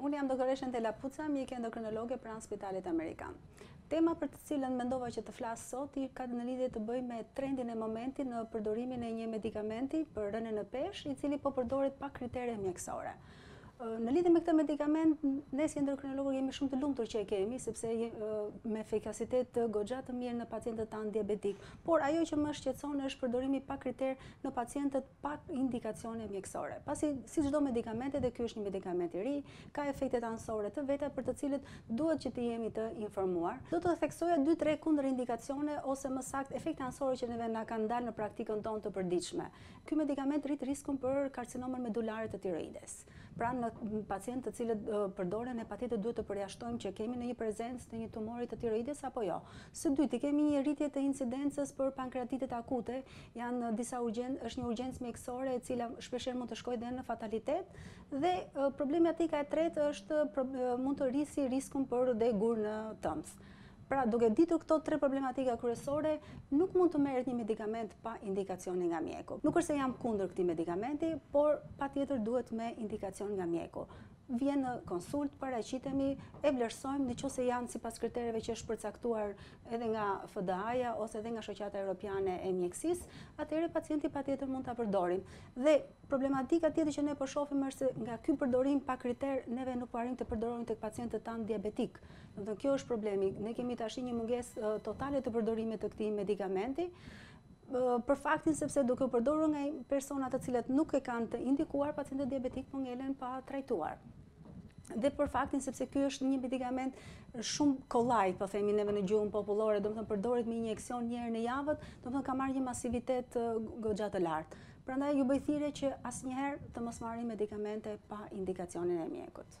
Unë jam doktoreshë Entela Puca, mjeke endokrinologe pranë Spitalit Amerikan. Tema për të cilën mendova që të flas sot i ka në lidhje të bëjë me trendin e momentit në përdorimin e një medikamenti për rënien në peshë, i cili po përdoret pa kritere mjekësore. Në lidhje me këtë medikament, ne si endokrinologë jemi shumë të lumtur që e kemi, sepse me efikasitet të goxha të mirë në pacientët tanë diabetikë. Por ajo që më shqetëson është përdorimi pa kriter në pacientët pa indikacione mjekësore. Pasi si çdo medikament edhe ky është një medikament i ri, ka efektet anësore të veta për të cilët duhet që të jemi të informuar. Do të theksoja dy tre kundërindikacione ose më saktë efekte anësore që neve na kanë dalë në praktikën tonë të përditshme. Ky medikament rrit riskun për karcinomën medulare të tiroides. Pra në pacientë të cilët përdoren ne patjetër duhet të përjashtojmë që kemi ndonjë prezencë të një tumori të tiroides apo jo. Së dyti, kemi një rritje të incidencës për pankreatitet akute, janë disa urgjencë, është një urgjencë mjekësore e cila shpeshherë mund të shkojë dhe në fatalitet dhe problematika e tretë është mund të rrisë riskun për dhe gurë në tëmth. Pra, duke ditur këto tre problematika kryesore, nuk mund të merret një medikament pa indikacione nga mjeku. Nuk është se jam kundër këtij medikamenti, por patjetër duhet me indikacion nga mjeku. Vjen në konsultë, paraqitemi, e vlerësojmë, në qoftë se janë sipas kritereve që është përcaktuar edhe nga FDA-ja ose edhe nga Shoqata Europiane e Mjekësisë, atëherë pacienti patjetër mund ta përdorim. Dhe problematika tjetër që ne po shohim është se nga ky përdorim pa kriter neve nuk po arrijmë ta përdorim tek pacientët tanë diabetikë. Dhe kjo është problemi. Ne kemi tash një mungesë totale të përdorimit të këtij medikamenti për faktin sepse duke u përdorur nga persona të cilët nuk e kanë të indikuar, pacientët diabetikë po ngelen pa trajtuar. Dhe për faktin sepse ky është një medikament shumë kollaj, po themi neve në gjuhën popullore, domethënë përdoret me injeksion një herë në javë, domethënë ka marrë një masivitet goxha të lartë. Prandaj ju bëj thirrje që asnjëherë të mos merrni medikamente pa indikacionin e mjekut.